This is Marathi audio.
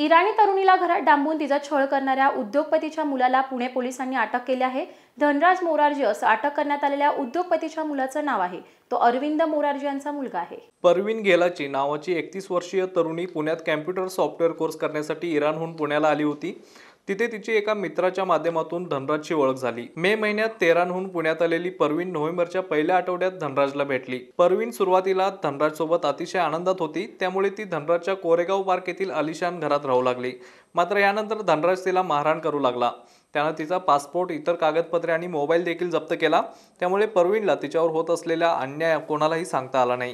इराणी तरुणीला घरात डांबून तिचा छळ करणाऱ्या उद्योगपतीच्या मुलाला पुणे पोलिसांनी अटक केली आहे. धनराज मोरारजी असं अटक करण्यात आलेल्या उद्योगपतीच्या मुलाचं नाव आहे. तो अरविंद मोरारजी यांचा मुलगा आहे. परवीन गेलाची नावाची एकतीस वर्षीय तरुणी पुण्यात कॅम्प्युटर सॉफ्टवेअर कोर्स करण्यासाठी इराणहून पुण्याला आली होती. तिथे तिची एका मित्राच्या माध्यमातून धनराजची ओळख झाली. मे महिन्यात तेराहून पुण्यात आलेली परवीन नोव्हेंबरच्या पहिल्या आठवड्यात धनराजला भेटली. परवीन सुरुवातीला धनराज सोबत अतिशय आनंदात होती त्यामुळे ती धनराजच्या कोरेगाव पार्क येथील आलिशान घरात राहू लागली. मात्र यानंतर धनराज तिला मारहाण करू लागला. त्यानं तिचा पासपोर्ट इतर कागदपत्रे आणि मोबाईल देखील जप्त केला. त्यामुळे परवीनला तिच्यावर होत असलेला अन्याय कोणालाही सांगता आला नाही.